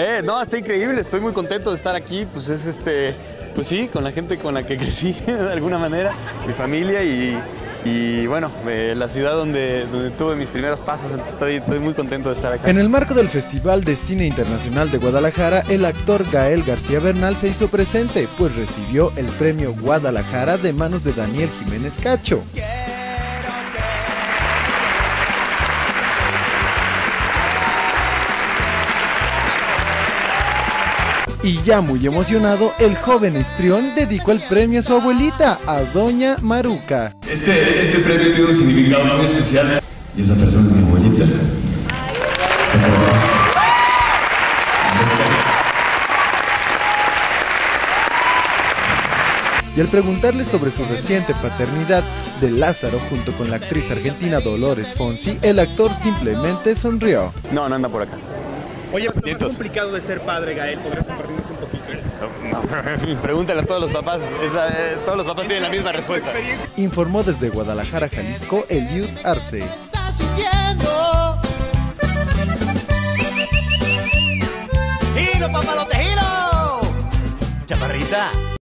Eh, no, está increíble, estoy muy contento de estar aquí, pues es este, pues sí, con la gente con la que crecí de alguna manera, mi familia y, y bueno, eh, la ciudad donde, donde tuve mis primeros pasos, estoy muy contento de estar acá. En el marco del Festival de Cine Internacional de Guadalajara, el actor Gael García Bernal se hizo presente, pues recibió el premio Guadalajara de manos de Daniel Jiménez Cacho. Y ya muy emocionado, el joven histrión dedicó el premio a su abuelita, a Doña Maruca. Este, este premio tiene un significado muy especial. Y esa persona es mi abuelita. Está. Y al preguntarle sobre su reciente paternidad de Lázaro junto con la actriz argentina Dolores Fonsi, el actor simplemente sonrió. No, no anda por acá. Oye, lo más Vientos. complicado de ser padre, Gael, ¿podrías compartirnos un poquito? No, pregúntale a todos los papás, esa, eh, todos los papás tienen la misma respuesta. Informó desde Guadalajara, Jalisco, Eliud Arce. está subiendo. Giro, papalote, giro. Chaparrita,